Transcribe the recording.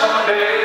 someday.